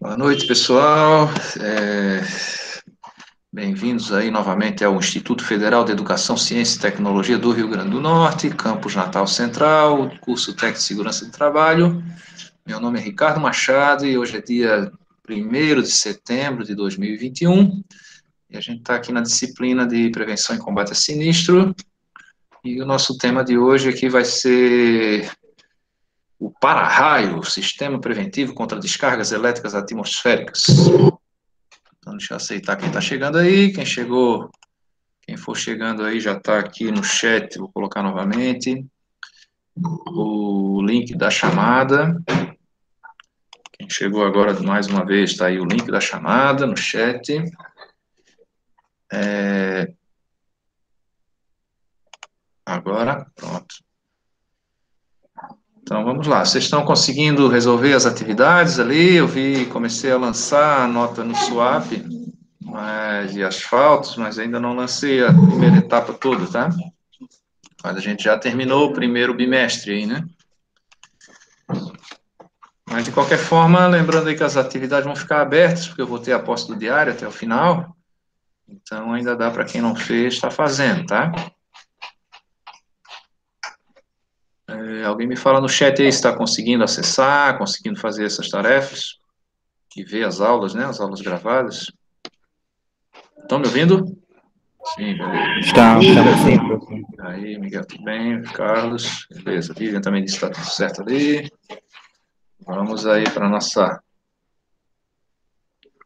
Boa noite, pessoal. É... Bem-vindos aí novamente ao Instituto Federal de Educação, Ciência e Tecnologia do Rio Grande do Norte, campus Natal Central, curso Técnico de Segurança do Trabalho. Meu nome é Ricardo Machado e hoje é dia 1 de setembro de 2021 e a gente está aqui na disciplina de Prevenção e Combate a Sinistro e o nosso tema de hoje aqui vai ser o para-raio, Sistema Preventivo contra Descargas Elétricas Atmosféricas. Então, deixa eu aceitar quem está chegando aí. Quem chegou, quem for chegando aí já está aqui no chat, vou colocar novamente o link da chamada. Quem chegou agora mais uma vez, está aí o link da chamada no chat. É... Agora, pronto. Então vamos lá. Vocês estão conseguindo resolver as atividades ali? Eu vi, comecei a lançar a nota no swap mas, de asfaltos, mas ainda não lancei a primeira etapa toda, tá? Mas a gente já terminou o primeiro bimestre aí, né? Mas de qualquer forma, lembrando aí que as atividades vão ficar abertas, porque eu vou ter a posse do diário até o final. Então ainda dá para quem não fez, estar tá fazendo, tá? É, alguém me fala no chat aí se está conseguindo acessar, conseguindo fazer essas tarefas, e ver as aulas, né? As aulas gravadas. Estão me ouvindo? Sim, beleza. Está, estamos sim, Aí, Miguel, tudo bem? Carlos, beleza. Vivian também disse que está tudo certo ali. Vamos aí para a nossa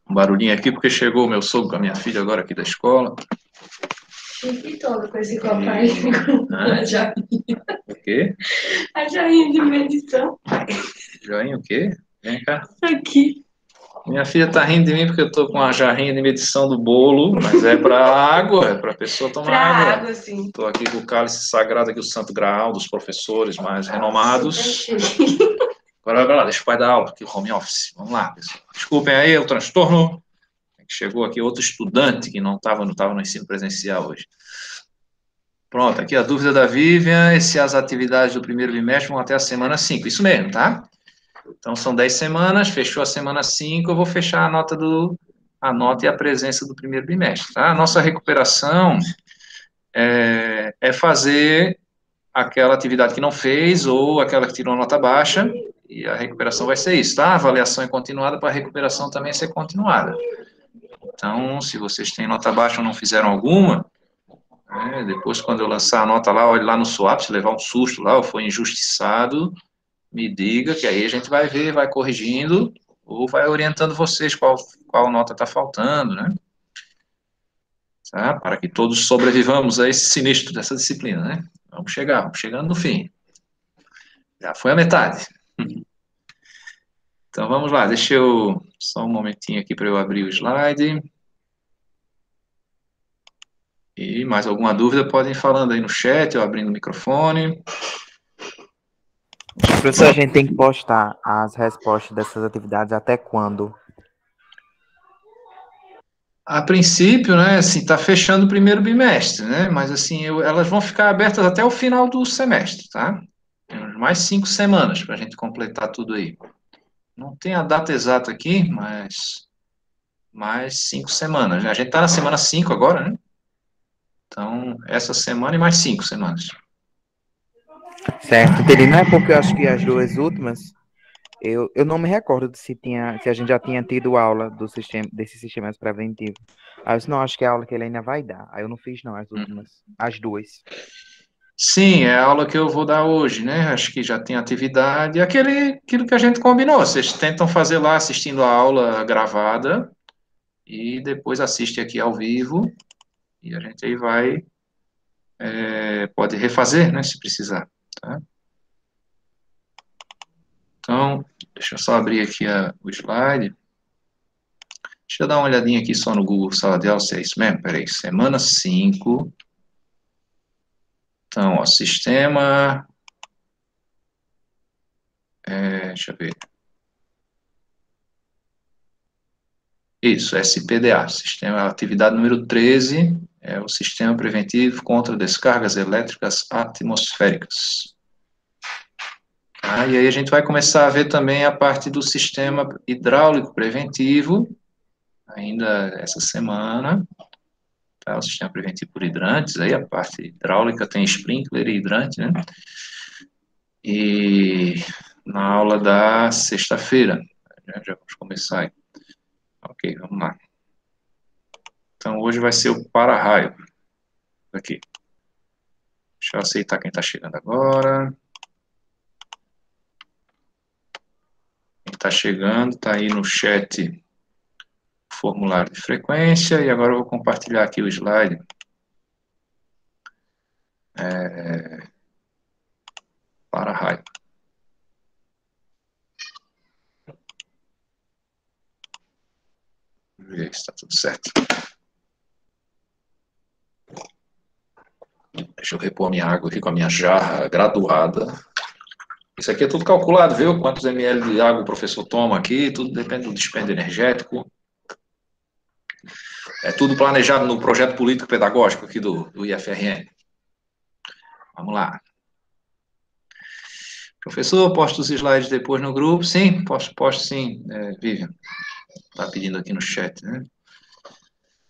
um barulhinho aqui, porque chegou o meu sogro com a minha filha agora aqui da escola. Todo com esse copo aí. A joinha. O quê? A joinha de medição. Joinha o quê? Vem cá. Aqui. Minha filha tá rindo de mim porque eu tô com a jarrinha de medição do bolo, mas é para água, é para a pessoa tomar pra água. água, sim. Tô aqui com o cálice sagrado aqui, o Santo Graal dos professores mais renomados. Agora vai lá, deixa o pai dar aula aqui, home office. Vamos lá, pessoal. Desculpem aí o transtorno. Chegou aqui outro estudante que não estava não tava no ensino presencial hoje. Pronto, aqui a dúvida da Vivian, se as atividades do primeiro bimestre vão até a semana 5. Isso mesmo, tá? Então, são 10 semanas, fechou a semana 5, eu vou fechar a nota do a nota e a presença do primeiro bimestre, tá? A nossa recuperação é, é fazer aquela atividade que não fez ou aquela que tirou nota baixa, e a recuperação vai ser isso, tá? A avaliação é continuada para a recuperação também ser continuada. Então, se vocês têm nota baixa ou não fizeram alguma, né, depois quando eu lançar a nota lá, olhe lá no swap, se levar um susto lá, ou foi injustiçado, me diga, que aí a gente vai ver, vai corrigindo, ou vai orientando vocês qual, qual nota está faltando, né? Tá? Para que todos sobrevivamos a esse sinistro dessa disciplina, né? Vamos chegar, vamos chegando no fim. Já foi a metade. Então vamos lá, deixa eu só um momentinho aqui para eu abrir o slide. E mais alguma dúvida podem ir falando aí no chat, ou abrindo o microfone. Professor, a gente tem que postar as respostas dessas atividades até quando? A princípio, né, assim, está fechando o primeiro bimestre, né, mas assim, eu, elas vão ficar abertas até o final do semestre, tá? Temos mais cinco semanas para a gente completar tudo aí. Não tem a data exata aqui, mas mais cinco semanas. A gente está na semana cinco agora, né? Então, essa semana e mais cinco semanas. Certo. Não é porque eu acho que as duas últimas, eu, eu não me recordo de se, tinha, se a gente já tinha tido aula do sistema, desses sistemas preventivos. Aí eu disse, não, acho que é a aula que ele ainda vai dar. Aí eu não fiz, não, as uhum. últimas. As duas. Sim, é a aula que eu vou dar hoje, né? Acho que já tem atividade. Aquele, aquilo que a gente combinou. Vocês tentam fazer lá assistindo a aula gravada e depois assiste aqui ao vivo. E a gente aí vai. É, pode refazer, né? Se precisar. Tá? Então, deixa eu só abrir aqui a, o slide. Deixa eu dar uma olhadinha aqui só no Google Sala de Aula, se é isso mesmo. Peraí, semana 5. Então, ó, sistema. É, deixa eu ver. Isso, SPDA, sistema, atividade número 13, é o sistema preventivo contra descargas elétricas atmosféricas. Tá? E aí a gente vai começar a ver também a parte do sistema hidráulico preventivo, ainda essa semana, tá? o sistema preventivo por hidrantes, aí a parte hidráulica tem sprinkler e hidrante, né? E na aula da sexta-feira, já, já vamos começar aí. Ok, vamos lá. Então, hoje vai ser o para-raio. Aqui. Deixa eu aceitar quem está chegando agora. Quem está chegando, está aí no chat formulário de frequência, e agora eu vou compartilhar aqui o slide. É, para raio. Ver se está tudo certo. Deixa eu repor minha água aqui com a minha jarra graduada. Isso aqui é tudo calculado, viu? Quantos ml de água o professor toma aqui, tudo depende do dispêndio energético. Tudo planejado no projeto político pedagógico aqui do, do IFRN. Vamos lá. Professor, posto os slides depois no grupo? Sim, posto, posto sim, é, Vivian. Está pedindo aqui no chat, né?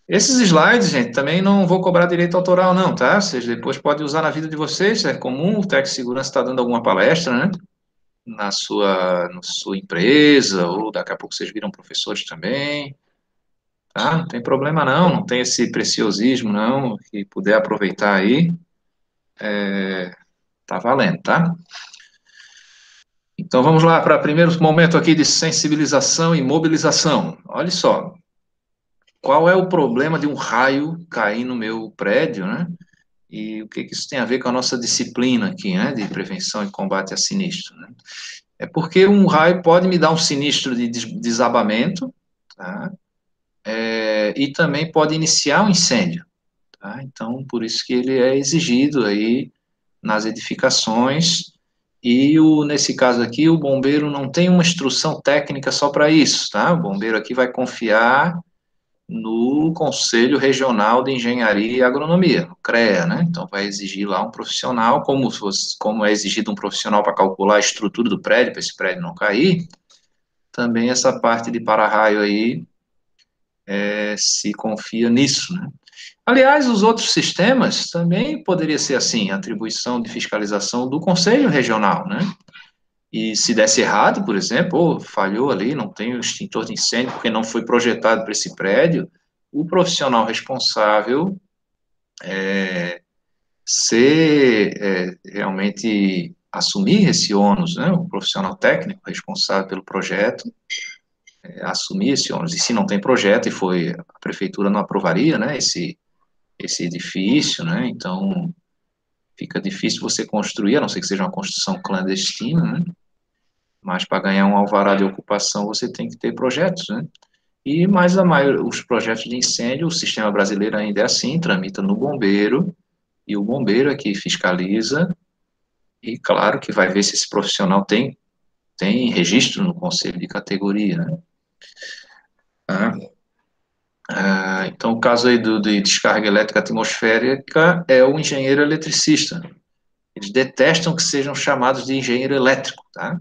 Esses slides, gente, também não vou cobrar direito autoral, não, tá? Vocês depois podem usar na vida de vocês, é comum, o Tec Segurança está dando alguma palestra, né? Na sua, na sua empresa, ou daqui a pouco vocês viram professores também. Tá? Não tem problema não, não tem esse preciosismo não, que puder aproveitar aí, é, tá valendo, tá? Então vamos lá para o primeiro momento aqui de sensibilização e mobilização. Olha só, qual é o problema de um raio cair no meu prédio, né? E o que, que isso tem a ver com a nossa disciplina aqui, né, de prevenção e combate a sinistro, né? É porque um raio pode me dar um sinistro de desabamento, tá? É, e também pode iniciar um incêndio. Tá? Então, por isso que ele é exigido aí nas edificações, e o, nesse caso aqui, o bombeiro não tem uma instrução técnica só para isso, tá? O bombeiro aqui vai confiar no Conselho Regional de Engenharia e Agronomia, o CREA, né? Então, vai exigir lá um profissional, como, como é exigido um profissional para calcular a estrutura do prédio, para esse prédio não cair, também essa parte de para-raio aí é, se confia nisso. Né? Aliás, os outros sistemas também poderia ser assim, atribuição de fiscalização do Conselho Regional, né? E se desse errado, por exemplo, falhou ali, não tem o extintor de incêndio porque não foi projetado para esse prédio, o profissional responsável é, ser é, realmente assumir esse ônus, né? O profissional técnico responsável pelo projeto assumir esse ônus. E se não tem projeto e foi a prefeitura não aprovaria, né, esse esse edifício, né? Então fica difícil você construir, a não ser que seja uma construção clandestina, né? Mas para ganhar um alvará de ocupação você tem que ter projetos, né? E mais a maior, os projetos de incêndio, o sistema brasileiro ainda é assim, tramita no bombeiro, e o bombeiro é que fiscaliza, e claro que vai ver se esse profissional tem, tem registro no conselho de categoria, né? Ah, ah, então, o caso aí do, de descarga elétrica atmosférica é o engenheiro eletricista. Eles detestam que sejam chamados de engenheiro elétrico, tá?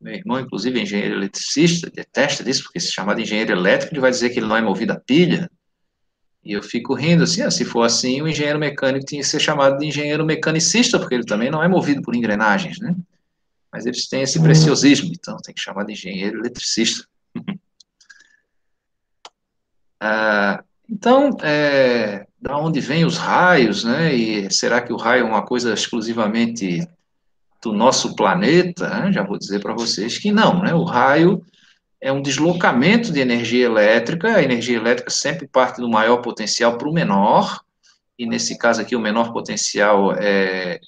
Meu irmão, inclusive, é engenheiro eletricista, detesta disso, porque se chamar de engenheiro elétrico, ele vai dizer que ele não é movido a pilha. E eu fico rindo assim, ah, se for assim, o engenheiro mecânico tinha que ser chamado de engenheiro mecanicista, porque ele também não é movido por engrenagens, né? Mas eles têm esse preciosismo, então tem que chamar de engenheiro eletricista. Então, é, da onde vêm os raios, né? E será que o raio é uma coisa exclusivamente do nosso planeta? Né? Já vou dizer para vocês que não, né? O raio é um deslocamento de energia elétrica. A energia elétrica sempre parte do maior potencial para o menor. E nesse caso aqui, o menor potencial é,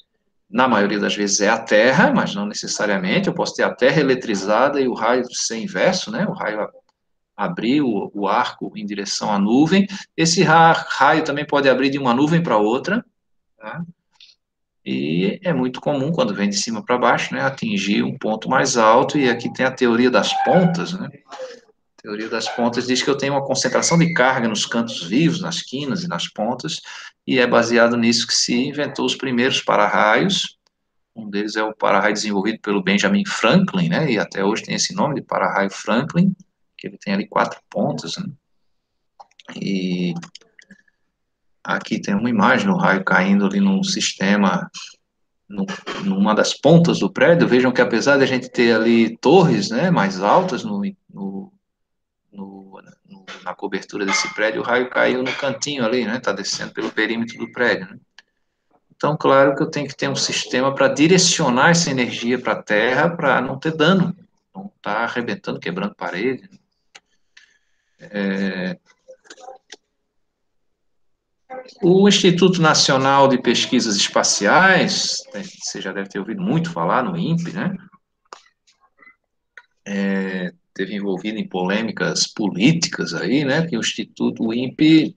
na maioria das vezes, é a Terra, mas não necessariamente. Eu posso ter a Terra eletrizada e o raio ser inverso, né? O raio abrir o, o, arco em direção à nuvem. Esse raio também pode abrir de uma nuvem para outra, tá? E é muito comum, quando vem de cima para baixo, né, atingir um ponto mais alto, e aqui tem a teoria das pontas, né? A teoria das pontas diz que eu tenho uma concentração de carga nos cantos vivos, nas quinas e nas pontas, e é baseado nisso que se inventou os primeiros para-raios, Um deles é o para-raio desenvolvido pelo Benjamin Franklin, né? E até hoje tem esse nome de para-raio Franklin, que ele tem ali quatro pontas, né? E aqui tem uma imagem do raio caindo ali num sistema, no, numa das pontas do prédio. Vejam que apesar de a gente ter ali torres, né, mais altas no, no, no, na cobertura desse prédio, o raio caiu no cantinho ali, né? Está descendo pelo perímetro do prédio. Né? Então, claro que eu tenho que ter um sistema para direcionar essa energia para a Terra para não ter dano, não estar tá arrebentando, quebrando parede. Né? É... O Instituto Nacional de Pesquisas Espaciais, você já deve ter ouvido muito falar no INPE, né? É, teve envolvido em polêmicas políticas aí, né? Que o Instituto, o INPE,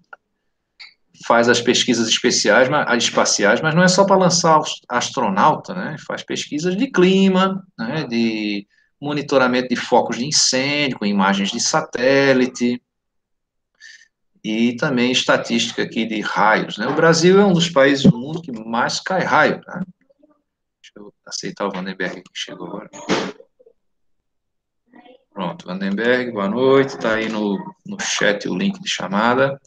faz as pesquisas especiais, as espaciais, mas não é só para lançar astronauta, né? Faz pesquisas de clima, né? De monitoramento de focos de incêndio com imagens de satélite e também estatística aqui de raios, né? O Brasil é um dos países do mundo que mais cai raio, né? Deixa eu aceitar o Vandenberg que chegou agora. Pronto, Vandenberg, boa noite. Está aí no, no chat o link de chamada.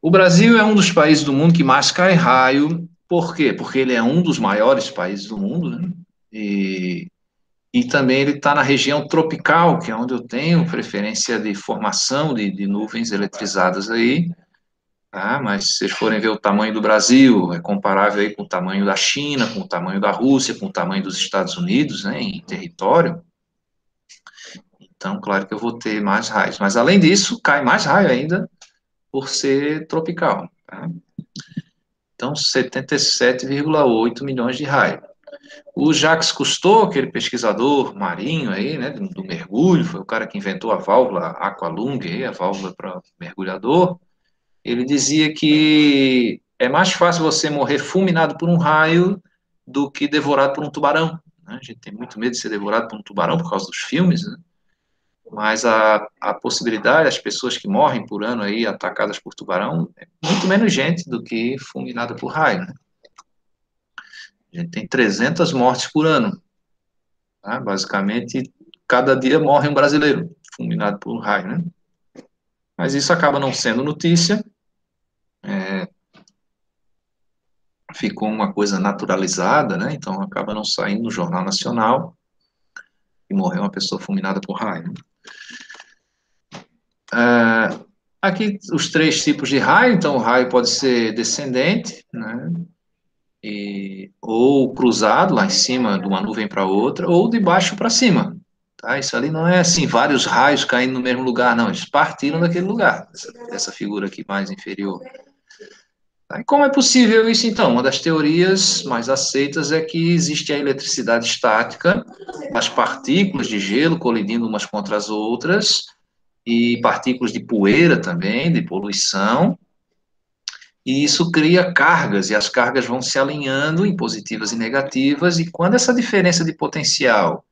O Brasil é um dos países do mundo que mais cai raio. Por quê? Porque ele é um dos maiores países do mundo, né? E, e também ele está na região tropical, que é onde eu tenho preferência de formação de, de nuvens eletrizadas aí. Tá? Mas se vocês forem ver o tamanho do Brasil, é comparável aí com o tamanho da China, com o tamanho da Rússia, com o tamanho dos Estados Unidos, né, em território. Então, claro que eu vou ter mais raios. Mas, além disso, cai mais raio ainda por ser tropical. Tá? Então, 77,8 milhões de raios. O Jacques Cousteau, aquele pesquisador marinho aí, né, do, do, mergulho, foi o cara que inventou a válvula Aqualung, aí, a válvula para mergulhador, ele dizia que é mais fácil você morrer fulminado por um raio do que devorado por um tubarão. Né? A gente tem muito medo de ser devorado por um tubarão por causa dos filmes, né? mas a, a possibilidade, as pessoas que morrem por ano aí atacadas por tubarão, é muito menos gente do que fulminada por raio, né? A gente tem 300 mortes por ano. Tá? Basicamente, cada dia morre um brasileiro fulminado por raio, né? Mas isso acaba não sendo notícia. É, ficou uma coisa naturalizada, né? Então acaba não saindo no Jornal Nacional e morreu uma pessoa fulminada por raio. Né? Uh, aqui os três tipos de raio, então o raio pode ser descendente, né, e, ou cruzado lá em cima de uma nuvem para outra, ou de baixo para cima. Tá? Isso ali não é assim, vários raios caindo no mesmo lugar, não, eles partiram daquele lugar, essa, figura aqui mais inferior. Tá? E como é possível isso então? Uma das teorias mais aceitas é que existe a eletricidade estática, as partículas de gelo colidindo umas contra as outras, e partículas de poeira também, de poluição, e isso cria cargas, e as cargas vão se alinhando em positivas e negativas, e quando essa diferença de potencial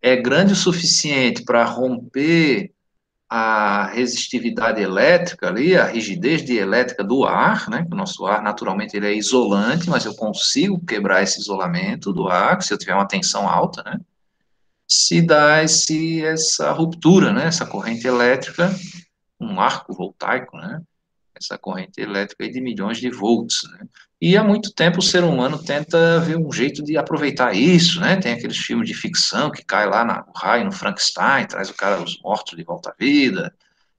é grande o suficiente para romper a resistividade elétrica ali, a rigidez elétrica do ar, né, o nosso ar naturalmente ele é isolante, mas eu consigo quebrar esse isolamento do ar, se eu tiver uma tensão alta, né, se dá esse, essa ruptura, né, essa corrente elétrica, um arco voltaico, né, essa corrente elétrica de milhões de volts, né, e há muito tempo o ser humano tenta ver um jeito de aproveitar isso, né, tem aqueles filmes de ficção que cai lá no raio, no Frankenstein, traz o cara, os mortos de volta à vida,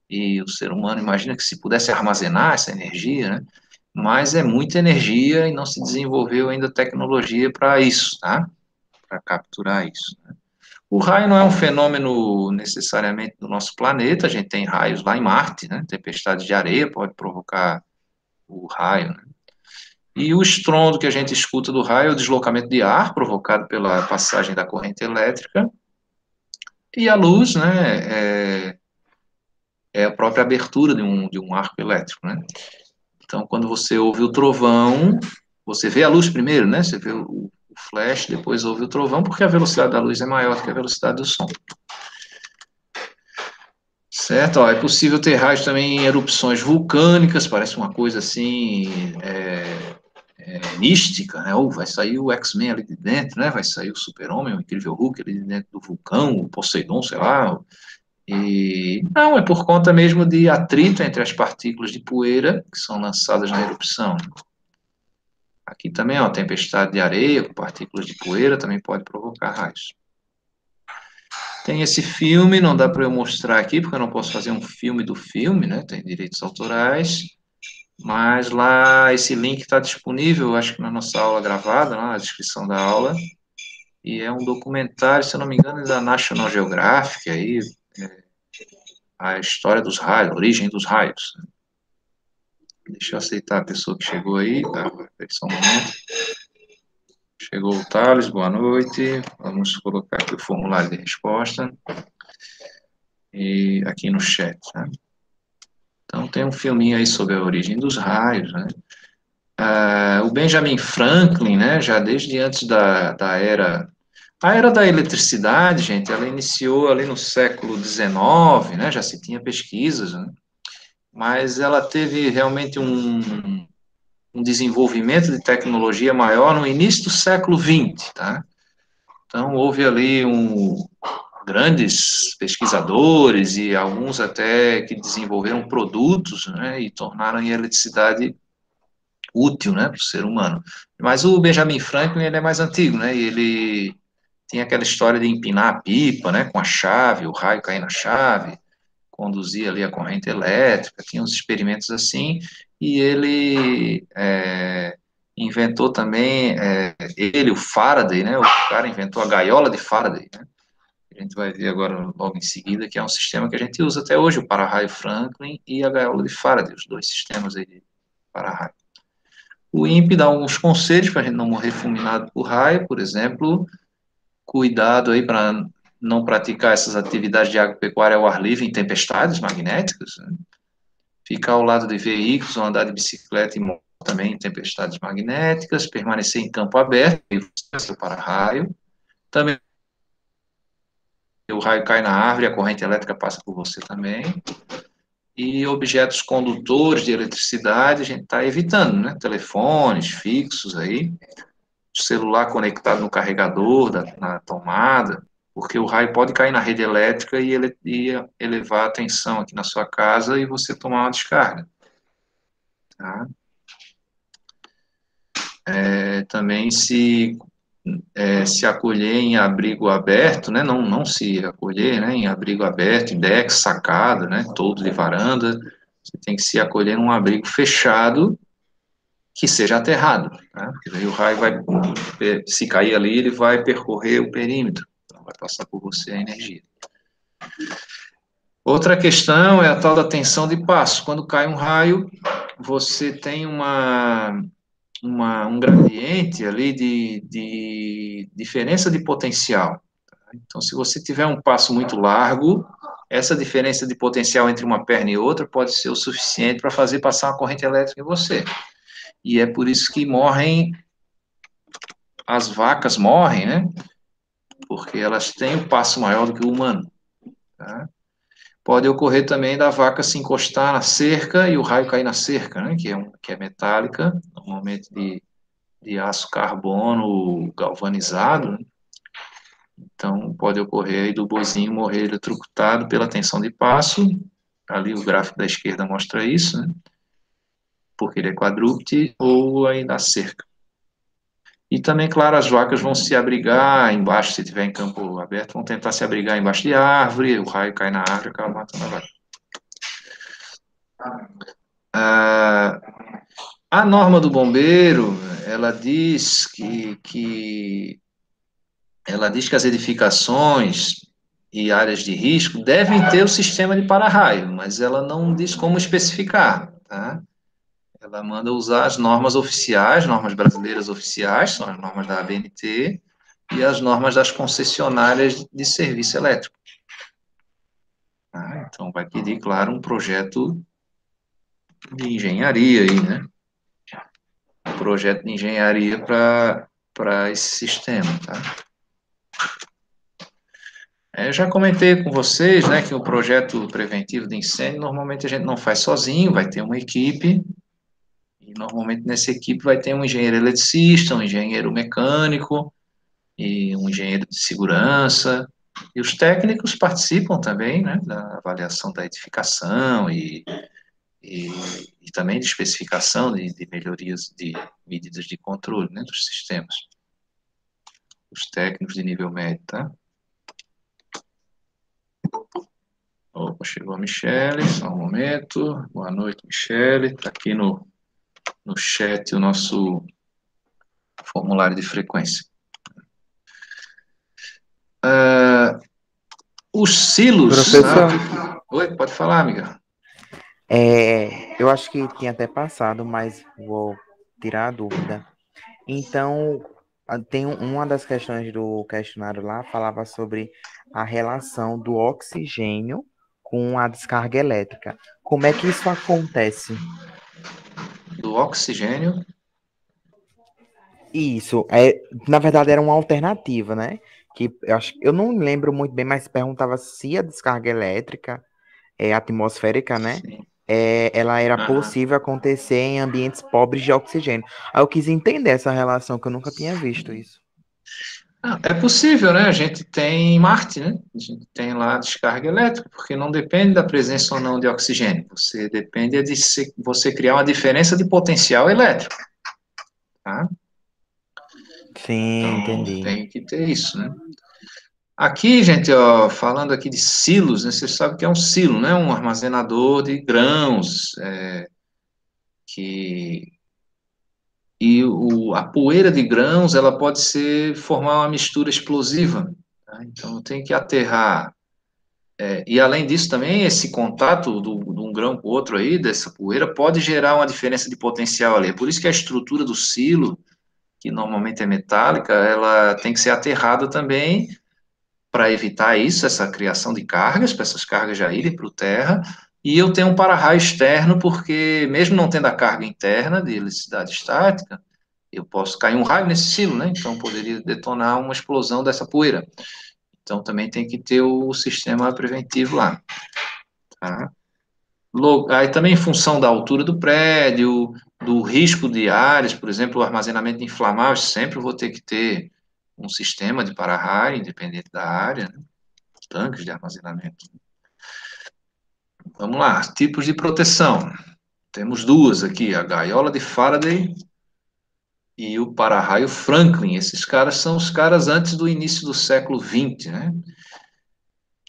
e o ser humano imagina que se pudesse armazenar essa energia, né, mas é muita energia e não se desenvolveu ainda tecnologia para isso, tá, para capturar isso, né. O raio não é um fenômeno necessariamente do nosso planeta, a gente tem raios lá em Marte, né? Tempestade de areia pode provocar o raio, né? E o estrondo que a gente escuta do raio é o deslocamento de ar provocado pela passagem da corrente elétrica. E a luz, né, é, é a própria abertura de um, de um arco elétrico, né? Então, quando você ouve o trovão, você vê a luz primeiro, né? Você vê o, o flash, depois houve o trovão, porque a velocidade da luz é maior que a velocidade do som. Certo, ó, é possível ter raios também em erupções vulcânicas, parece uma coisa assim, é, é, mística, né? Ou vai sair o X-Men ali de dentro, né? Vai sair o Super-Homem, o Incrível Hulk ali de dentro do vulcão, o Poseidon, sei lá. E não, é por conta mesmo de atrito entre as partículas de poeira que são lançadas na erupção. Aqui também, ó, tempestade de areia com partículas de poeira também pode provocar raios. Tem esse filme, não dá para eu mostrar aqui, porque eu não posso fazer um filme do filme, né? Tem direitos autorais. Mas lá esse link está disponível, acho que na nossa aula gravada, na descrição da aula. E é um documentário, se eu não me engano, é da National Geographic, aí, é, a história dos raios, a origem dos raios. Deixa eu aceitar a pessoa que chegou aí, tá? Só um momento. Chegou o Thales, boa noite. Vamos colocar aqui o formulário de resposta. E aqui no chat, né? Então, tem um filminho aí sobre a origem dos raios, né? Ah, o Benjamin Franklin, né, já desde antes da, da era... A era da eletricidade, gente, ela iniciou ali no século XIX, né, já se tinha pesquisas, né? Mas ela teve realmente um, um desenvolvimento de tecnologia maior no início do século XX, tá? Então, houve ali um, grandes pesquisadores e alguns até que desenvolveram produtos, né, e tornaram a eletricidade útil, né, para o ser humano. Mas o Benjamin Franklin, ele é mais antigo, né, e ele tinha aquela história de empinar a pipa, né, com a chave, o raio cair na chave, conduzir ali a corrente elétrica, tinha uns experimentos assim, e ele é, inventou também, é, ele, o Faraday, né, o cara inventou a gaiola de Faraday, né, a gente vai ver agora logo em seguida, que é um sistema que a gente usa até hoje, o para-raio Franklin e a gaiola de Faraday, os dois sistemas aí de para-raio. O INPE dá alguns conselhos para a gente não morrer fulminado por raio, por exemplo, cuidado aí para não praticar essas atividades de agropecuária ao ar livre em tempestades magnéticas, né? ficar ao lado de veículos ou andar de bicicleta e moto também em tempestades magnéticas, permanecer em campo aberto, para raio, também o raio cai na árvore, a corrente elétrica passa por você também. E objetos condutores de eletricidade a gente está evitando, né? Telefones fixos aí, celular conectado no carregador, da, na tomada, porque o raio pode cair na rede elétrica e, ele, e elevar a tensão aqui na sua casa e você tomar uma descarga. Tá? É, também se é, se acolher em abrigo aberto, né, não, não se acolher, né, em abrigo aberto, em deck, sacada, né, todo de varanda, você tem que se acolher num abrigo fechado que seja aterrado, né, porque daí o raio vai, se cair ali, ele vai percorrer o perímetro, vai passar por você a energia. Outra questão é a tal da tensão de passo. Quando cai um raio, você tem uma, uma, um gradiente ali de, de diferença de potencial. Então, se você tiver um passo muito largo, essa diferença de potencial entre uma perna e outra pode ser o suficiente para fazer passar uma corrente elétrica em você. E é por isso que morrem, as vacas morrem, né? Porque elas têm um passo maior do que o humano. Tá? Pode ocorrer também da vaca se encostar na cerca e o raio cair na cerca, né, que, é um, que é metálica, normalmente de, de aço carbono galvanizado. Né? Então, pode ocorrer aí do boizinho morrer eletrocutado pela tensão de passo. Ali o gráfico da esquerda mostra isso, né? porque ele é quadrúpede, ou aí na cerca. E também, claro, as vacas vão se abrigar embaixo, se tiver em campo aberto, vão tentar se abrigar embaixo de árvore, o raio cai na árvore acaba matando a vaca. Ah, a norma do bombeiro, ela diz que, que ela diz que as edificações e áreas de risco devem ter o sistema de para-raio, mas ela não diz como especificar, tá? Ela manda usar as normas oficiais, normas brasileiras oficiais, são as normas da ABNT, e as normas das concessionárias de serviço elétrico. Ah, então, vai pedir, claro, um projeto de engenharia aí, né? Um projeto de engenharia para esse sistema, tá? É, eu já comentei com vocês, né, que o projeto preventivo de incêndio, normalmente a gente não faz sozinho, vai ter uma equipe, Normalmente nessa equipe vai ter um engenheiro eletricista, um engenheiro mecânico e um engenheiro de segurança. E os técnicos participam também né, da avaliação da edificação e, e, e também de especificação de, de, melhorias de medidas de controle né, dos sistemas. Os técnicos de nível médio, tá? Opa, chegou a Michele, só um momento. Boa noite, Michele. Está aqui no, no chat o nosso formulário de frequência. Uh, os silos. Professor. Sabe? Oi, pode falar, amiga. É, eu acho que tinha até passado, mas vou tirar a dúvida. Então, tem uma das questões do questionário lá falava sobre a relação do oxigênio com a descarga elétrica. Como é que isso acontece? Do oxigênio? Isso, é, na verdade era uma alternativa, né? Que eu, acho, eu não lembro muito bem, mas perguntava se a descarga elétrica é, atmosférica, né? É, ela era uhum. possível acontecer em ambientes pobres de oxigênio. Aí eu quis entender essa relação, que eu nunca tinha visto isso. Ah, é possível, né? A gente tem Marte, né? A gente tem lá descarga elétrica, porque não depende da presença ou não de oxigênio. Você depende de você criar uma diferença de potencial elétrico. Tá? Sim, então, entendi. Tem que ter isso, né? Aqui, gente, ó, falando aqui de silos, né? Você sabe que é um silo, né? Um armazenador de grãos, é, que e o, a poeira de grãos ela pode ser formar uma mistura explosiva. Tá? Então tem que aterrar. É, e além disso também esse contato do, de um grão com o outro aí dessa poeira pode gerar uma diferença de potencial ali. É por isso que a estrutura do silo, que normalmente é metálica, ela tem que ser aterrada também para evitar isso, essa criação de cargas, para essas cargas já irem para o terra, e eu tenho um para-raio externo, porque mesmo não tendo a carga interna de eletricidade estática, eu posso cair um raio nesse silo, né? Então poderia detonar uma explosão dessa poeira. Então também tem que ter o sistema preventivo lá. Tá? Aí também em função da altura do prédio, do risco de áreas, por exemplo, o armazenamento de inflamáveis, sempre vou ter que ter um sistema de para-raio, independente da área, né? tanques de armazenamento. Vamos lá, tipos de proteção. Temos duas aqui, a gaiola de Faraday e o para-raio Franklin. Esses caras são os caras antes do início do século XX, né?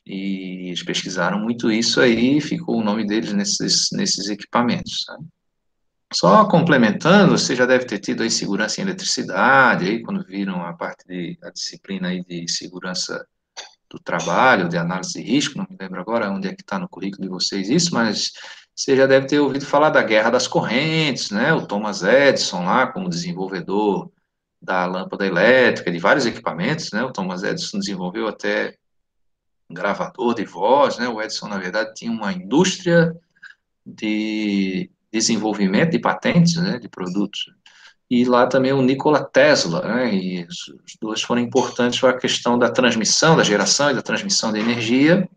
E eles pesquisaram muito isso aí, ficou o nome deles nesses, nesses equipamentos. Tá? Só complementando, você já deve ter tido aí segurança em eletricidade, aí quando viram a parte de, a disciplina aí de segurança do trabalho, de análise de risco, não me lembro agora onde é que está no currículo de vocês isso, mas você já deve ter ouvido falar da guerra das correntes, né? O Thomas Edison lá como desenvolvedor da lâmpada elétrica, de vários equipamentos, né? O Thomas Edison desenvolveu até um gravador de voz, né? O Edison, na verdade, tinha uma indústria de desenvolvimento de patentes, né? De produtos e lá também o Nikola Tesla, né, e as duas foram importantes para a questão da transmissão, da geração e da transmissão de energia.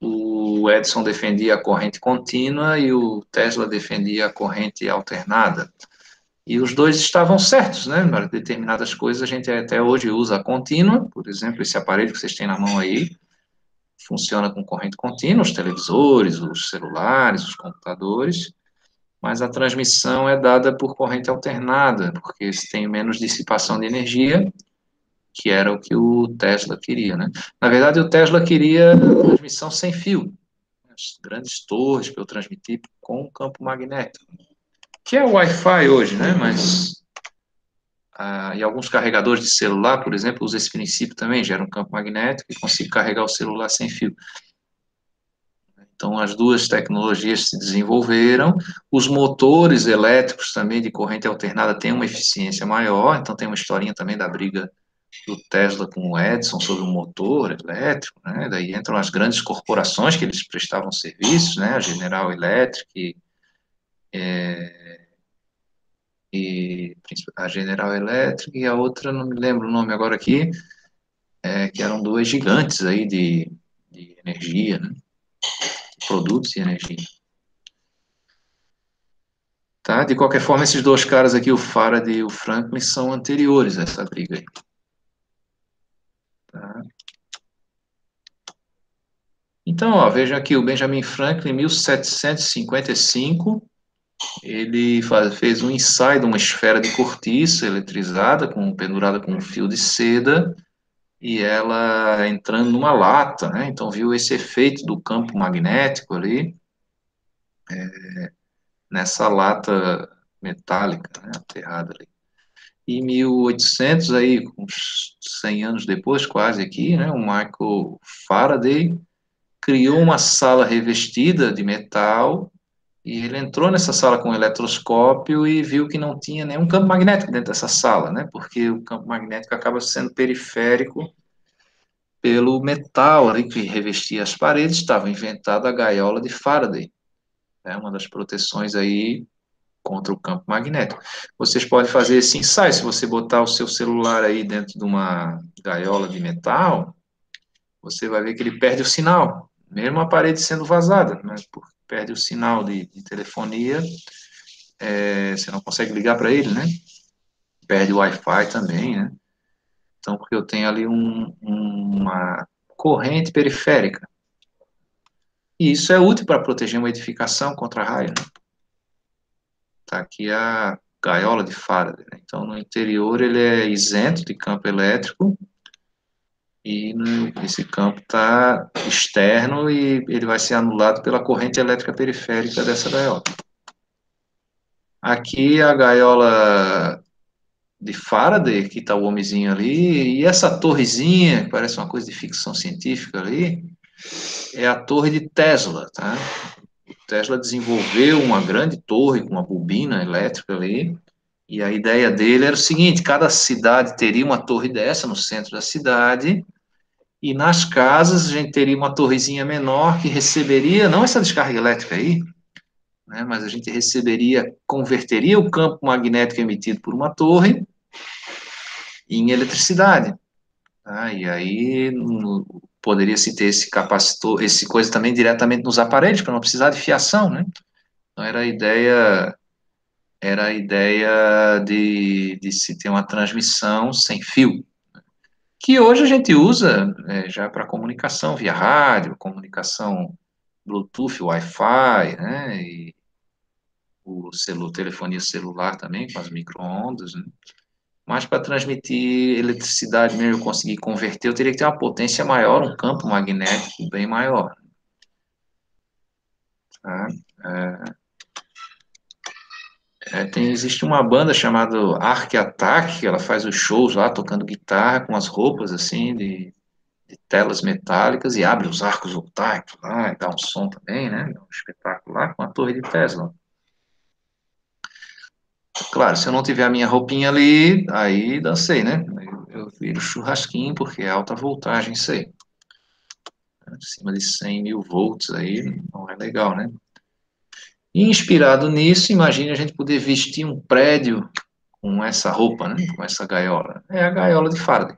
O Edison defendia a corrente contínua e o Tesla defendia a corrente alternada. E os dois estavam certos, né? Para determinadas coisas a gente até hoje usa a contínua, por exemplo, esse aparelho que vocês têm na mão aí, funciona com corrente contínua, os televisores, os celulares, os computadores mas a transmissão é dada por corrente alternada, porque tem menos dissipação de energia, que era o que o Tesla queria, né? Na verdade, o Tesla queria transmissão sem fio, as grandes torres para eu transmitir com campo magnético, que é o Wi-Fi hoje, né? Mas ah, e alguns carregadores de celular, por exemplo, usam esse princípio também, gera um campo magnético e consigo carregar o celular sem fio. Então, as duas tecnologias se desenvolveram, os motores elétricos também de corrente alternada têm uma eficiência maior, então tem uma historinha também da briga do Tesla com o Edison sobre o motor elétrico, né? Daí entram as grandes corporações que eles prestavam serviços, né? A General Electric e, é, e a General Electric e a outra, não me lembro o nome agora aqui, é, que eram duas gigantes aí de, de energia, né? Produtos e energia. Tá? De qualquer forma, esses dois caras aqui, o Faraday e o Franklin, são anteriores a essa briga aí. Tá? Então, ó, veja aqui, o Benjamin Franklin, em 1755, ele faz, fez um ensaio de uma esfera de cortiça eletrizada, com, pendurada com um fio de seda, e ela entrando numa lata, né? Então, viu esse efeito do campo magnético ali, é, nessa lata metálica, né, aterrada ali. E 1800, aí, uns 100 anos depois, quase aqui, né, o Michael Faraday criou uma sala revestida de metal e ele entrou nessa sala com um eletroscópio e viu que não tinha nenhum campo magnético dentro dessa sala, né? Porque o campo magnético acaba sendo periférico pelo metal ali que revestia as paredes, estava inventada a gaiola de Faraday. É uma das proteções aí contra o campo magnético. Vocês podem fazer esse ensaio, se você botar o seu celular aí dentro de uma gaiola de metal, você vai ver que ele perde o sinal, mesmo a parede sendo vazada, né? Perde o sinal de, de telefonia, é, você não consegue ligar para ele, né? Perde o Wi-Fi também, né? Então, porque eu tenho ali um, uma corrente periférica. E isso é útil para proteger uma edificação contra raio. Né? Tá aqui a gaiola de Faraday. Né? Então, no interior ele é isento de campo elétrico e esse campo está externo e ele vai ser anulado pela corrente elétrica periférica dessa gaiola. Aqui a gaiola de Faraday, que está o homenzinho ali, e essa torrezinha, que parece uma coisa de ficção científica ali, é a torre de Tesla, tá? Tesla desenvolveu uma grande torre com uma bobina elétrica ali, e a ideia dele era o seguinte, cada cidade teria uma torre dessa no centro da cidade, e nas casas a gente teria uma torrezinha menor que receberia, não essa descarga elétrica aí, né, mas a gente receberia, converteria o campo magnético emitido por uma torre em eletricidade. Tá? E aí poderia-se ter esse capacitor, esse coisa também diretamente nos aparelhos, para não precisar de fiação, né? Então era a ideia, era a ideia de, de se ter uma transmissão sem fio que hoje a gente usa é, já para comunicação via rádio, comunicação Bluetooth, Wi-Fi, né, e o celu, telefonia celular também, com as microondas, né? mas para transmitir eletricidade mesmo, eu conseguir converter, eu teria que ter uma potência maior, um campo magnético bem maior. Tá? É, é, tem, existe uma banda chamada Arc Attack, ela faz os shows lá tocando guitarra com as roupas assim de, de telas metálicas e abre os arcos voltaicos lá e dá um som também, né? Um espetáculo lá com a torre de Tesla. Claro, se eu não tiver a minha roupinha ali, aí dancei, né? Eu, eu viro churrasquinho porque é alta voltagem, sei. Acima de 100 mil volts aí, não é legal, né? Inspirado nisso, imagine a gente poder vestir um prédio com essa roupa, né, com essa gaiola. É a gaiola de Faraday.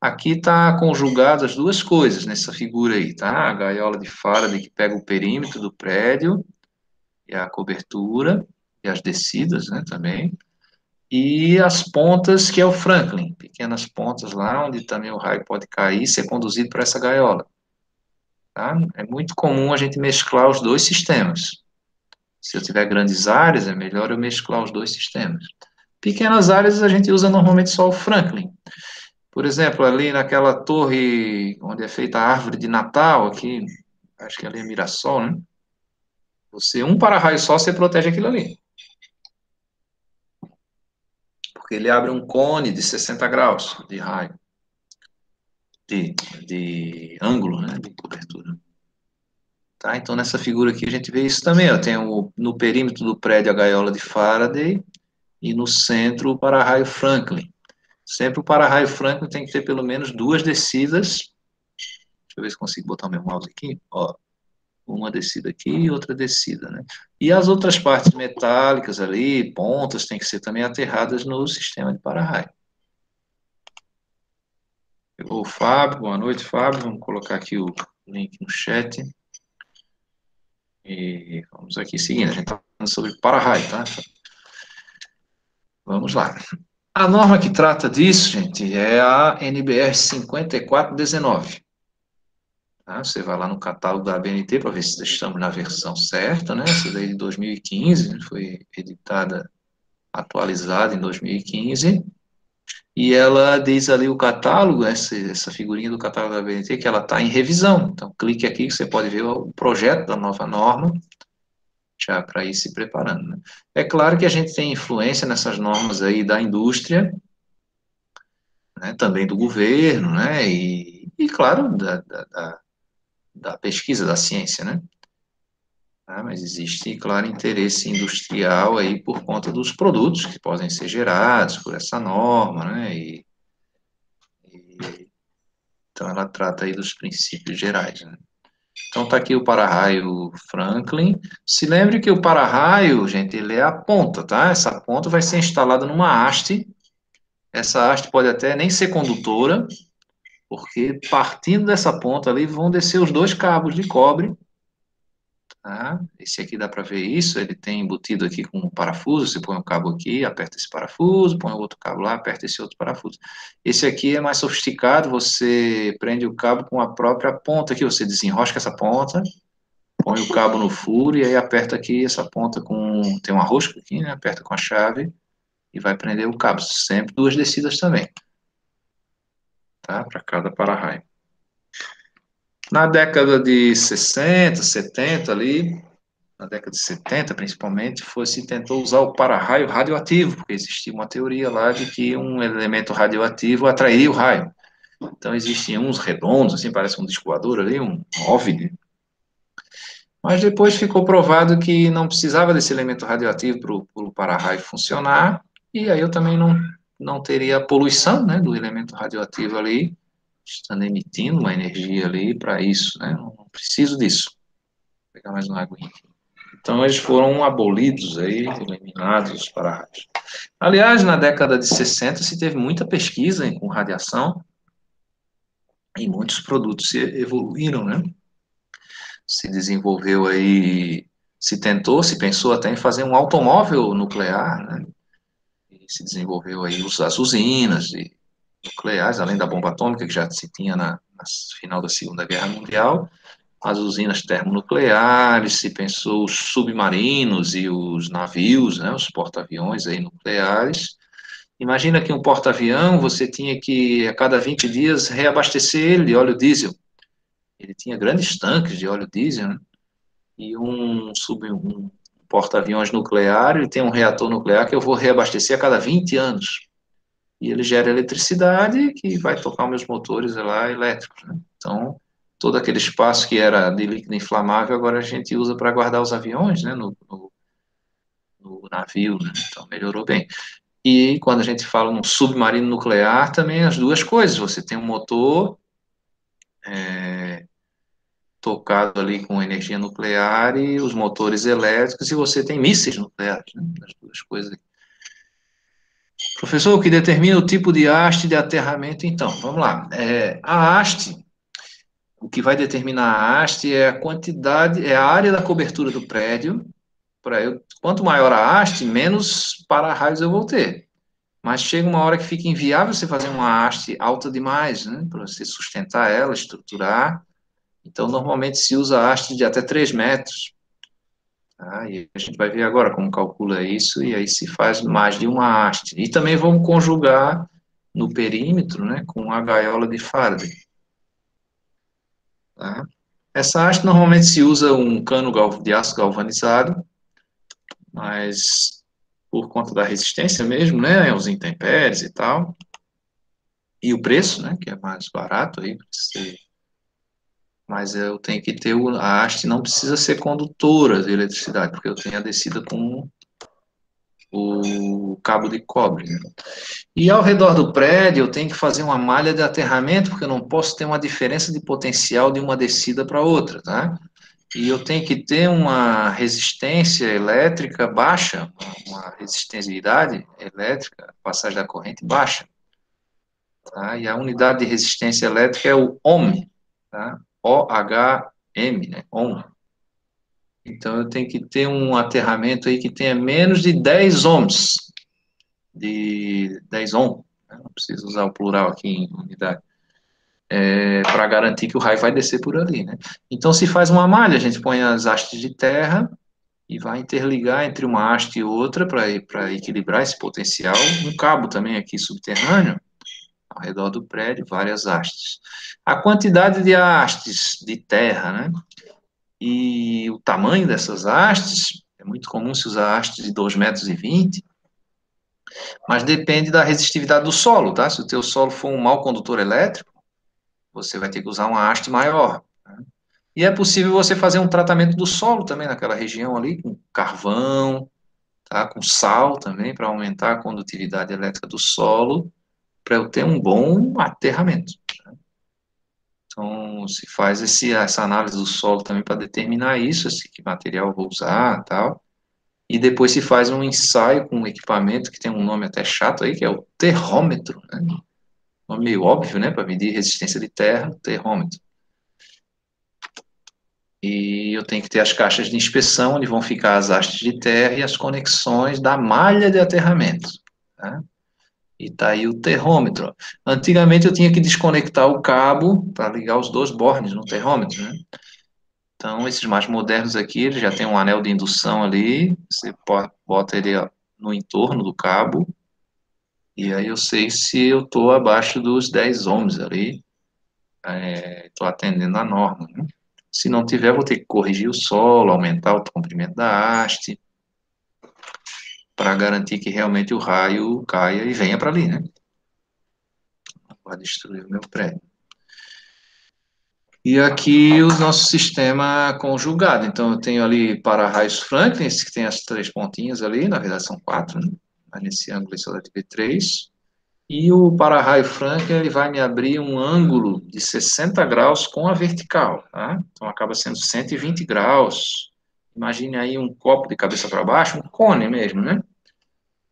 Aqui está conjugado as duas coisas nessa figura aí, tá? A gaiola de Faraday que pega o perímetro do prédio e a cobertura e as descidas, né, também. E as pontas que é o Franklin, pequenas pontas lá onde também o raio pode cair e ser conduzido para essa gaiola. Tá? É muito comum a gente mesclar os dois sistemas. Se eu tiver grandes áreas, é melhor eu mesclar os dois sistemas. Pequenas áreas, a gente usa normalmente só o Franklin. Por exemplo, ali naquela torre onde é feita a árvore de Natal, aqui, acho que ali é Mirassol, né? Você, um para-raio só, você protege aquilo ali. Porque ele abre um cone de 60 graus de raio. De, de ângulo, né? De cobertura. Tá? Então, nessa figura aqui, a gente vê isso também. Ó. Tem o, no perímetro do prédio a gaiola de Faraday e no centro o para-raio Franklin. Sempre o para-raio Franklin tem que ter pelo menos duas descidas. Deixa eu ver se consigo botar o meu mouse aqui. Ó, uma descida aqui e outra descida, né? E as outras partes metálicas ali, pontas, tem que ser também aterradas no sistema de para-raio. O Fábio, boa noite, Fábio. Vamos colocar aqui o link no chat. E vamos aqui seguindo. A gente está sobre para-raio, tá? Vamos lá. A norma que trata disso, gente, é a NBR 5419. Tá? Você vai lá no catálogo da ABNT para ver se estamos na versão certa, né? Essa daí de 2015, né? foi editada, atualizada em 2015. E ela diz ali o catálogo, essa, essa figurinha do catálogo da ABNT, que ela está em revisão. Então, clique aqui que você pode ver o projeto da nova norma já para ir se preparando. Né? É claro que a gente tem influência nessas normas aí da indústria, né, também do governo, né, e, e claro, da, da, da, pesquisa, da ciência, né. Ah, mas existe, claro, interesse industrial aí por conta dos produtos que podem ser gerados por essa norma, né, e, e então ela trata aí dos princípios gerais, né. Então está aqui o para-raio Franklin. Se lembre que o para-raio, gente, ele é a ponta, tá? Essa ponta vai ser instalada numa haste. Essa haste pode até nem ser condutora, porque partindo dessa ponta ali vão descer os dois cabos de cobre Tá? Esse aqui dá para ver isso, ele tem embutido aqui com um parafuso, você põe um cabo aqui, aperta esse parafuso, põe outro cabo lá, aperta esse outro parafuso. Esse aqui é mais sofisticado, você prende o cabo com a própria ponta aqui, você desenrosca essa ponta, põe o cabo no furo e aí aperta aqui essa ponta com, tem uma rosca aqui, né, aperta com a chave e vai prender o cabo, sempre duas descidas também, tá, para cada para-raio. Na década de 60, 70 ali, na década de 70 principalmente, foi se tentou usar o para-raio radioativo, porque existia uma teoria lá de que um elemento radioativo atrairia o raio. Então existiam uns redondos, assim, parece um disco ali, um OVNI. Mas depois ficou provado que não precisava desse elemento radioativo para o para-raio funcionar, e aí eu também não, não teria poluição né, do elemento radioativo ali, estando emitindo uma energia ali para isso, né? Não, preciso disso. Vou pegar mais uma água. Então, eles foram abolidos aí, eliminados os para-raios. Aliás, na década de 60 se teve muita pesquisa com radiação e muitos produtos se evoluíram, né? Se desenvolveu aí, se tentou, se pensou até em fazer um automóvel nuclear, né? E se desenvolveu aí as usinas e nucleares, além da bomba atômica, que já se tinha na, na final da Segunda Guerra Mundial, as usinas termonucleares, se pensou os submarinos e os navios, né, os porta-aviões aí nucleares. Imagina que um porta-avião, você tinha que, a cada 20 dias, reabastecer ele de óleo diesel. Ele tinha grandes tanques de óleo diesel, né? E um, sub, um porta-aviões nuclear, ele tem um reator nuclear que eu vou reabastecer a cada 20 anos e ele gera eletricidade que vai tocar meus motores lá elétricos. Né? Então, todo aquele espaço que era de líquido inflamável, agora a gente usa para guardar os aviões né? no, no, no navio, né? então melhorou bem. E quando a gente fala num submarino nuclear, também as duas coisas, você tem um motor é, tocado ali com energia nuclear e os motores elétricos, e você tem mísseis nucleares, né? as duas coisas Professor, o que determina o tipo de haste de aterramento, então? Vamos lá. É, a haste, o que vai determinar a haste é a quantidade, é a área da cobertura do prédio. Eu, quanto maior a haste, menos para-raios eu vou ter. Mas chega uma hora que fica inviável você fazer uma haste alta demais, né? Para você sustentar ela, estruturar. Então, normalmente se usa haste de até 3 metros. Tá? E a gente vai ver agora como calcula isso, e aí se faz mais de uma haste. E também vamos conjugar no perímetro né, com a gaiola de Faraday. Tá? Essa haste normalmente se usa um cano de aço galvanizado, mas por conta da resistência mesmo, né, aos intempéries e tal, e o preço, né, que é mais barato aí, você mas eu tenho que ter, o, a haste não precisa ser condutora de eletricidade, porque eu tenho a descida com o cabo de cobre. Né? E ao redor do prédio eu tenho que fazer uma malha de aterramento, porque eu não posso ter uma diferença de potencial de uma descida para outra, tá? E eu tenho que ter uma resistência elétrica baixa, uma resistividade elétrica, passagem da corrente baixa. Tá? E a unidade de resistência elétrica é o ohm, tá? OHM, né? OM. Então, eu tenho que ter um aterramento aí que tenha menos de 10 ohms, de 10 ohm, né? não preciso usar o plural aqui em unidade, é, para garantir que o raio vai descer por ali, né? Então, se faz uma malha, a gente põe as hastes de terra e vai interligar entre uma haste e outra para equilibrar esse potencial, um cabo também aqui subterrâneo, ao redor do prédio, várias hastes. A quantidade de hastes de terra, né? E o tamanho dessas hastes, é muito comum se usar hastes de 2,20 metros, mas depende da resistividade do solo, tá? Se o teu solo for um mau condutor elétrico, você vai ter que usar uma haste maior. Né? E é possível você fazer um tratamento do solo também naquela região ali, com carvão, tá? com sal também, para aumentar a condutividade elétrica do solo, para eu ter um bom aterramento. Né? Então, se faz esse, essa análise do solo também para determinar isso, assim, que material vou usar tal. E depois se faz um ensaio com um equipamento que tem um nome até chato aí, que é o terrômetro, né? nome meio óbvio, né, para medir resistência de terra, terrômetro. E eu tenho que ter as caixas de inspeção, onde vão ficar as hastes de terra e as conexões da malha de aterramento. Tá? E está aí o terrômetro. Antigamente eu tinha que desconectar o cabo para ligar os dois bornes no terrômetro, né? Então, esses mais modernos aqui, ele já tem um anel de indução ali, você bota ele no entorno do cabo, e aí eu sei se eu estou abaixo dos 10 ohms ali, estou é, atendendo a norma. Né? Se não tiver, vou ter que corrigir o solo, aumentar o comprimento da haste, para garantir que realmente o raio caia e venha para ali, né? Vai destruir o meu prédio. E aqui o nosso sistema conjugado. Então, eu tenho ali para-raios Franklin, esse que tem as três pontinhas ali, na verdade são quatro, né? nesse ângulo esse é de 3 E o para-raio Franklin, ele vai me abrir um ângulo de 60 graus com a vertical, tá? Então, acaba sendo 120 graus. Imagine aí um copo de cabeça para baixo, um cone mesmo, né?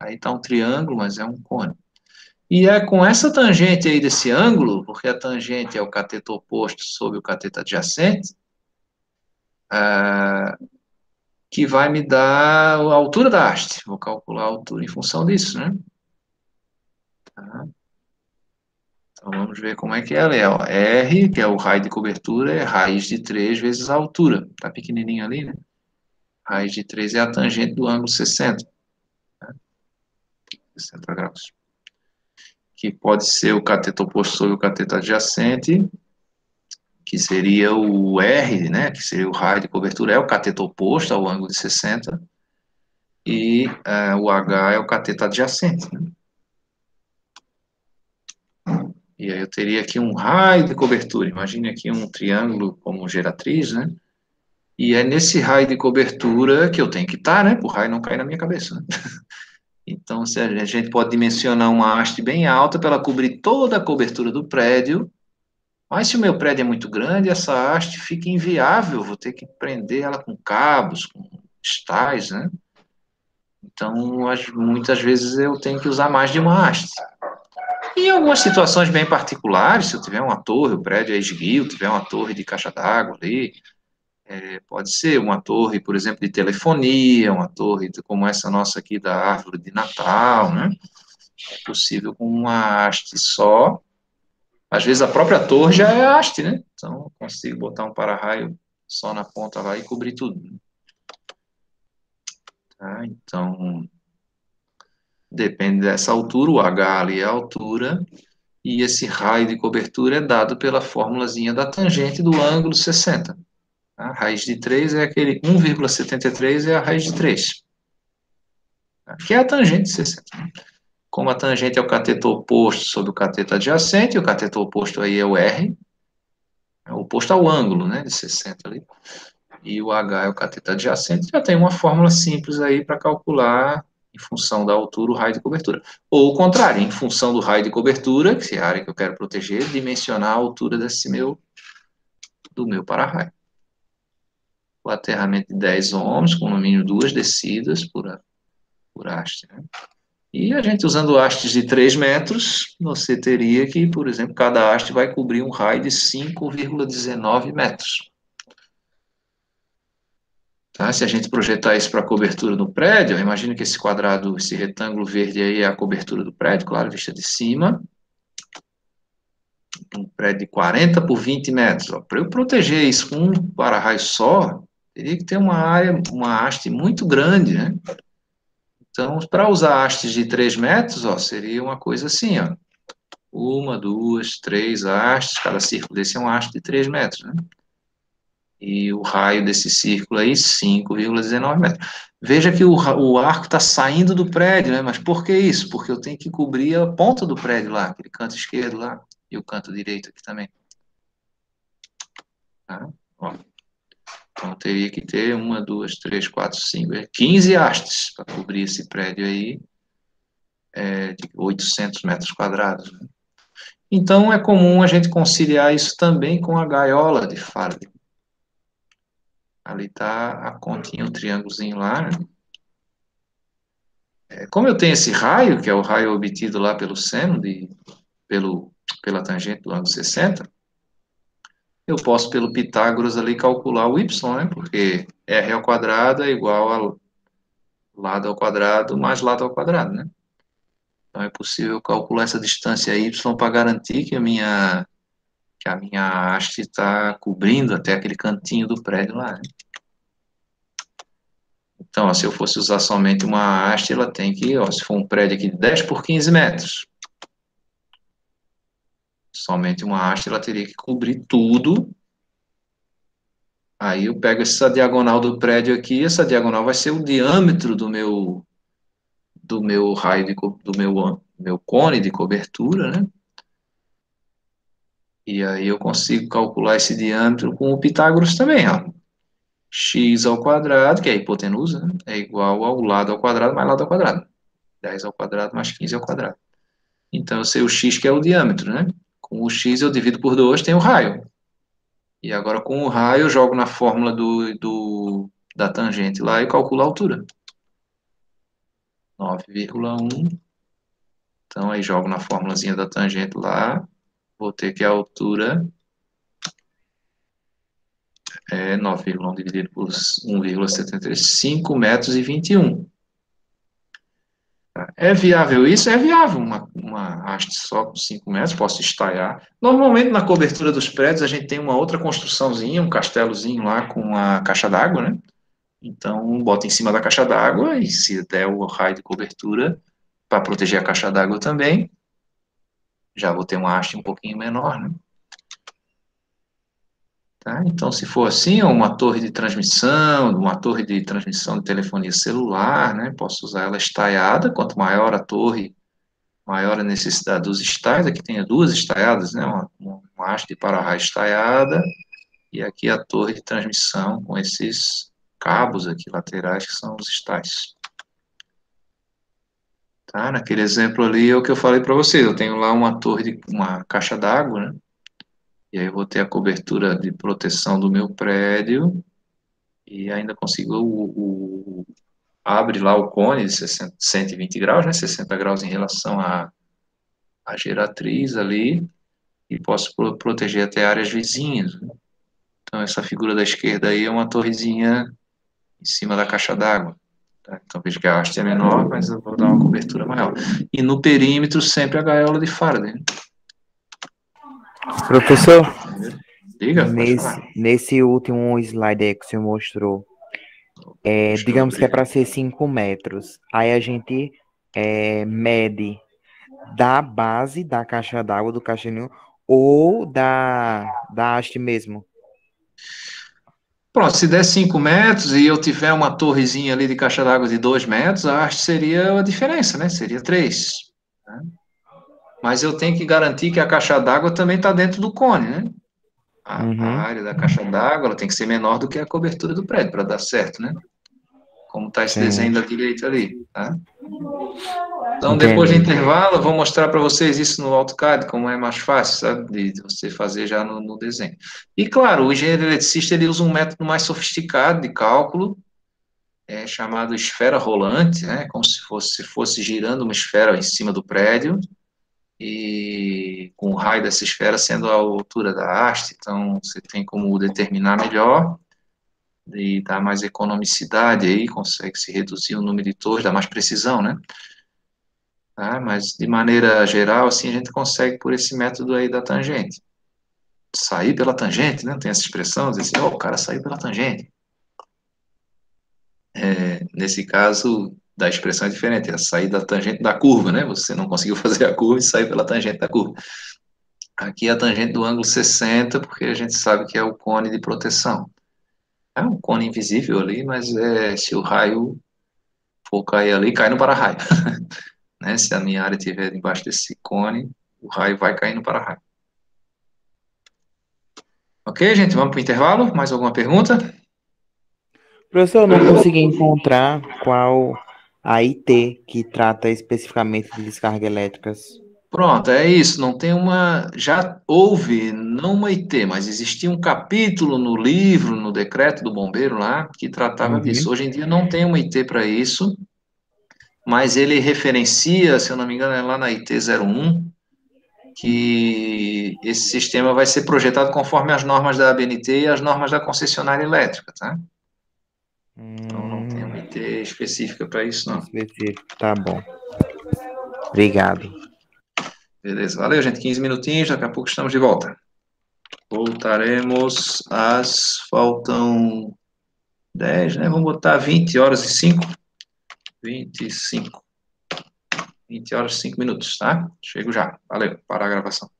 Aí está um triângulo, mas é um cone. E é com essa tangente aí desse ângulo, porque a tangente é o cateto oposto sobre o cateto adjacente, ah, que vai me dar a altura da haste. Vou calcular a altura em função disso, né? Tá. Então, vamos ver como é que ela é. Ó. R, que é o raio de cobertura, é raiz de 3 vezes a altura. Tá pequenininho ali, né? Raiz de 3 é a tangente do ângulo 60. Né? 60 graus. Que pode ser o cateto oposto sobre o cateto adjacente, que seria o R, né, que seria o raio de cobertura, é o cateto oposto ao ângulo de 60, e é, o H é o cateto adjacente. Né? E aí eu teria aqui um raio de cobertura, imagine aqui um triângulo como geratriz, né? E é nesse raio de cobertura que eu tenho que estar, né? Para o raio não cair na minha cabeça, né? Então, se a gente pode dimensionar uma haste bem alta para ela cobrir toda a cobertura do prédio, mas se o meu prédio é muito grande, essa haste fica inviável, vou ter que prender ela com cabos, com estais, né? Então, muitas vezes eu tenho que usar mais de uma haste. Em algumas situações bem particulares, se eu tiver uma torre, o prédio é esguio, tiver uma torre de caixa d'água ali, é, pode ser uma torre, por exemplo, de telefonia, uma torre como essa nossa aqui da árvore de Natal, né? É possível com uma haste só, às vezes a própria torre já é haste, né? Então, eu consigo botar um para-raio só na ponta lá e cobrir tudo. Né? Tá? Então, depende dessa altura, o H ali é a altura, e esse raio de cobertura é dado pela fórmulazinha da tangente do ângulo 60. A raiz de 3 é aquele 1,73 é a raiz de 3. Tá? Que é a tangente de 60. Né? Como a tangente é o cateto oposto sobre o cateto adjacente, o cateto oposto aí é o R, é oposto ao ângulo, né, de 60 ali, e o H é o cateto adjacente, já tem uma fórmula simples aí para calcular em função da altura o raio de cobertura. Ou o contrário, em função do raio de cobertura, que é a área que eu quero proteger, dimensionar a altura desse meu, do meu para-raio. O aterramento de 10 ohms, com no mínimo duas descidas por, por haste, né? E a gente usando hastes de 3 metros, você teria que, por exemplo, cada haste vai cobrir um raio de 5,19 metros. Tá? Se a gente projetar isso para a cobertura do prédio, imagina que esse quadrado, esse retângulo verde aí é a cobertura do prédio, claro, vista de cima. Um prédio de 40 por 20 metros. Para eu proteger isso com um para-raio só, teria que ter uma área, uma haste muito grande, né? Então, para usar hastes de 3 metros, ó, seria uma coisa assim, ó. Uma, duas, três hastes, cada círculo desse é um haste de 3 metros, né? e o raio desse círculo aí, 5,19 metros. Veja que o, o arco está saindo do prédio, né? Mas por que isso? Porque eu tenho que cobrir a ponta do prédio lá, aquele canto esquerdo lá, e o canto direito aqui também. Tá? Ó. Então, teria que ter uma, duas, três, quatro, cinco, 15 é hastes para cobrir esse prédio aí, é, de 800 metros quadrados. Né? Então, é comum a gente conciliar isso também com a gaiola de Faraday. Ali está a continha, o triângulozinho lá. Né? É, como eu tenho esse raio, que é o raio obtido lá pelo seno, de, pelo, pela tangente do ângulo 60, eu posso, pelo Pitágoras ali, calcular o y, né? Porque r ao quadrado é igual a lado ao quadrado mais lado ao quadrado, né? Então, é possível calcular essa distância y para garantir que a minha que a minha haste está cobrindo até aquele cantinho do prédio lá. Né? Então, ó, se eu fosse usar somente uma haste, ela tem que, ó, se for um prédio aqui de 10 por 15 metros, somente uma haste, ela teria que cobrir tudo. Aí eu pego essa diagonal do prédio aqui, essa diagonal vai ser o diâmetro do meu do meu raio de, do meu meu cone de cobertura, né? E aí eu consigo calcular esse diâmetro com o Pitágoras também, ó. x ao quadrado, que é a hipotenusa, né? é igual ao lado ao quadrado mais lado ao quadrado. 10 ao quadrado mais 15 ao quadrado. Então, eu sei o x, que é o diâmetro, né? Com o x eu divido por 2, tem o raio. E agora, com o raio, eu jogo na fórmula do, do, da tangente lá e calculo a altura. 9,1. Então, aí jogo na fórmulazinha da tangente lá, vou ter que a altura é 9,1 dividido por 1,75 metros e 21. É viável isso? É viável, uma, uma haste só com 5 metros, posso estaiar. Normalmente, na cobertura dos prédios, a gente tem uma outra construçãozinha, um castelozinho lá com a caixa d'água, né? Então, bota em cima da caixa d'água e se der o raio de cobertura, para proteger a caixa d'água também, já vou ter uma haste um pouquinho menor, né? Tá? Então, se for assim, uma torre de transmissão, uma torre de transmissão de telefonia celular, né? Posso usar ela estaiada, quanto maior a torre, maior a necessidade dos estais, aqui tem duas estaiadas, né? Uma, uma haste de para-raio estaiada, e aqui a torre de transmissão com esses cabos aqui laterais que são os estais. Tá? Naquele exemplo ali é o que eu falei para vocês. Eu tenho lá uma torre, de, uma caixa d'água, né? E aí eu vou ter a cobertura de proteção do meu prédio e ainda consigo o, o abre lá o cone de 60, 120 graus, né? 60 graus em relação à, à geratriz ali e posso pro, proteger até áreas vizinhas. Né? Então essa figura da esquerda aí é uma torrezinha em cima da caixa d'água. Tá? Então veja que a haste é menor, mas eu vou dar uma cobertura maior. E no perímetro sempre a gaiola de Faraday. Professor, Diga, nesse, nesse último slide aí que você mostrou, é, digamos que é para ser 5 metros. Aí a gente é, mede da base da caixa d'água do caixinho ou da, da haste mesmo. Pronto, se der 5 metros e eu tiver uma torrezinha ali de caixa d'água de 2 metros, a haste seria a diferença, né? Seria 3. Né? Mas eu tenho que garantir que a caixa d'água também está dentro do cone, né? A, uhum. a área da caixa d'água tem que ser menor do que a cobertura do prédio para dar certo, né? Como está esse Sim. desenho da direita ali, tá? Então, Entendi. depois do intervalo, eu vou mostrar para vocês isso no AutoCAD, como é mais fácil, sabe, de você fazer já no, no, desenho. E, claro, o engenheiro eletricista, ele usa um método mais sofisticado de cálculo, é, chamado esfera rolante, né, como se fosse, fosse girando uma esfera em cima do prédio, e com o raio dessa esfera sendo a altura da haste, então você tem como determinar melhor de dar mais economicidade aí, consegue se reduzir o número de torres, dar mais precisão, né? Tá? Mas, de maneira geral, assim, a gente consegue por esse método aí da tangente. Sair pela tangente, né? Tem essa expressão, dizer assim, oh, o cara saiu pela tangente. É, nesse caso, da expressão é diferente, é sair da tangente da curva, né? Você não conseguiu fazer a curva e sair pela tangente da curva. Aqui é a tangente do ângulo 60, porque a gente sabe que é o cone de proteção. É um cone invisível ali, mas é, se o raio for cair ali, cai no para-raio. né? Se a minha área estiver debaixo desse cone, o raio vai cair no para-raio. Ok, gente, vamos para o intervalo. Mais alguma pergunta? Professor, eu não consegui encontrar qual a IT que trata especificamente de descargas elétricas. Pronto, é isso. Não tem uma. Já houve, não uma IT, mas existia um capítulo no livro, no decreto do bombeiro lá, que tratava uhum. disso. Hoje em dia não tem uma IT para isso, mas ele referencia, se eu não me engano, é lá na IT 01, que esse sistema vai ser projetado conforme as normas da ABNT e as normas da concessionária elétrica, tá? Então não tem IT específica para isso, não. Tá bom. Obrigado. Beleza, valeu, gente. 15 minutinhos, daqui a pouco estamos de volta. Voltaremos às. Faltam 10, né? Vamos botar 20 horas e 5. 25. 20 horas e 5 minutos, tá? Chego já. Valeu, para a gravação.